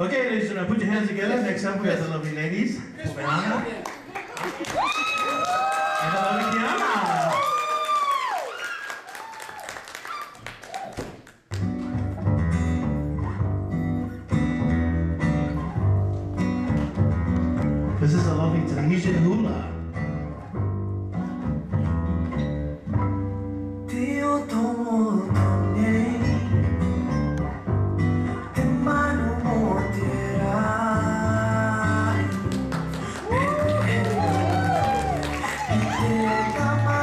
Okay, ladies and put your hands together. Next up, we have the lovely ladies. Obeana. And the lovely Kiyanna. This is a lovely Tahitian hula. Come on.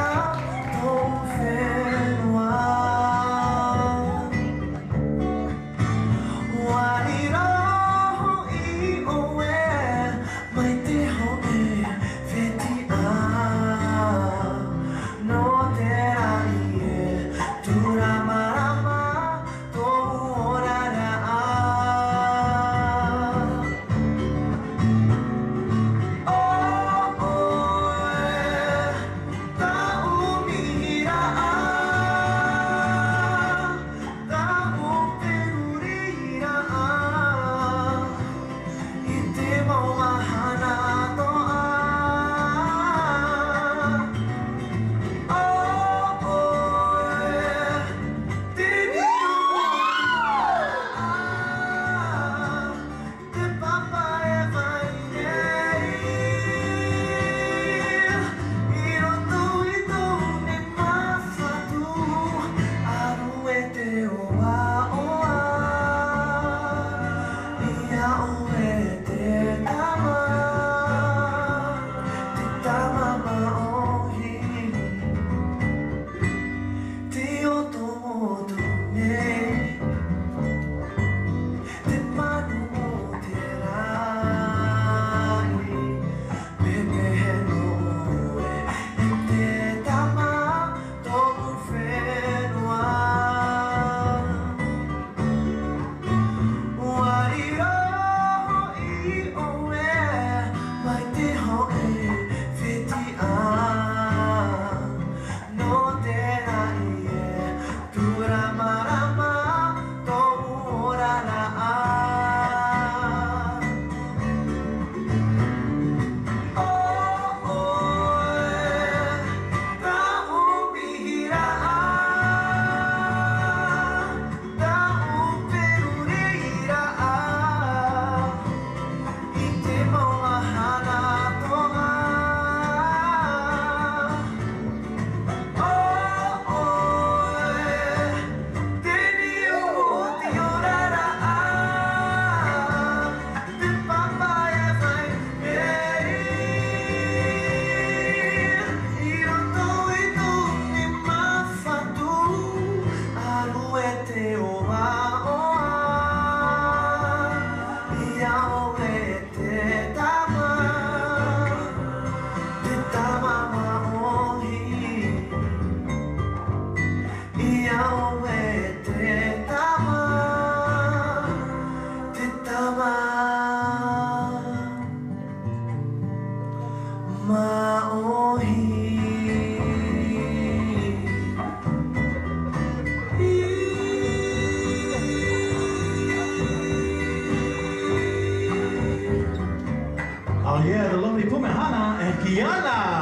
Oh yeah, the lovely Pumehana and Kiyanna.